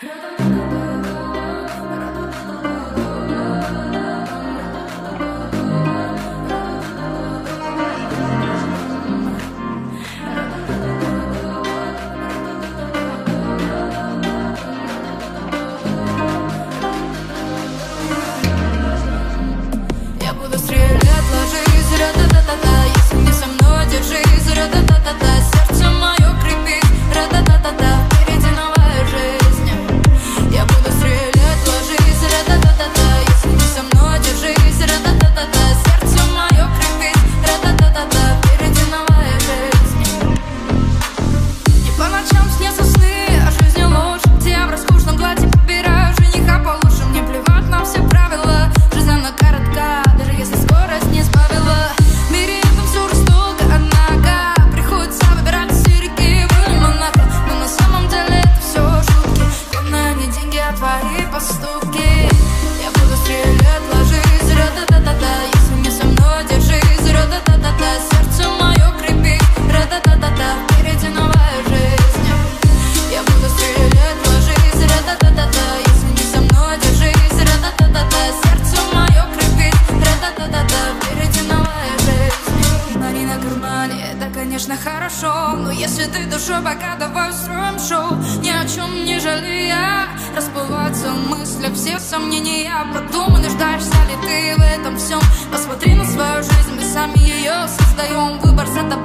Yeah. конечно, хорошо Но если ты душой пока давай устроим шоу. Ни о чем не жалея Расплываются мысли, все сомнения Подумай, нуждаешься ли ты в этом всем? Посмотри на свою жизнь, мы сами ее создаем Выбор за тобой